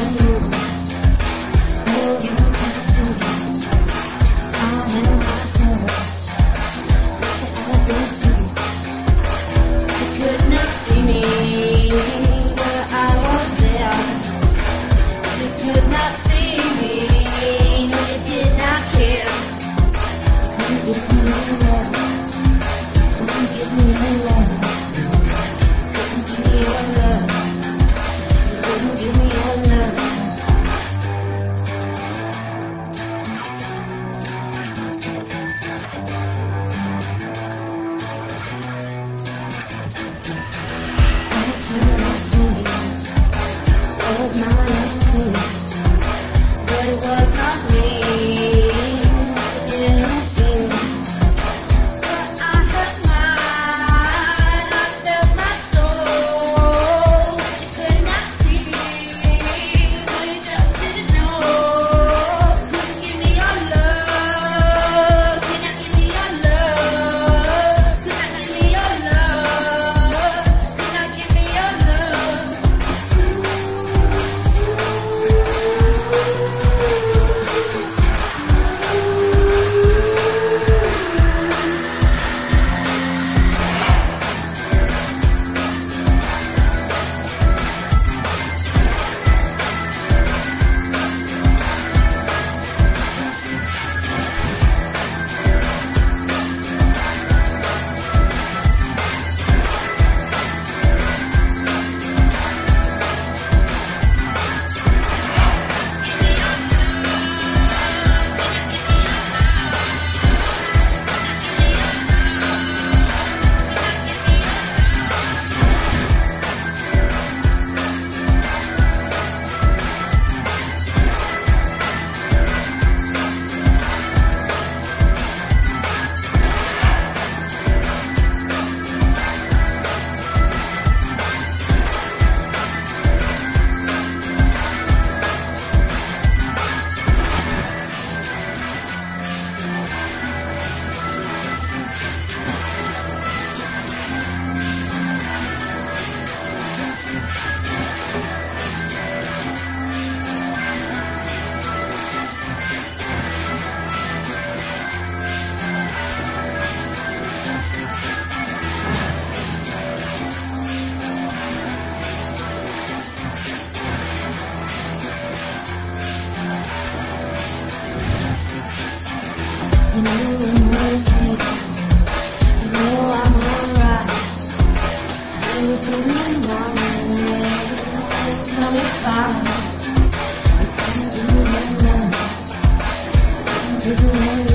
Ooh. Everyone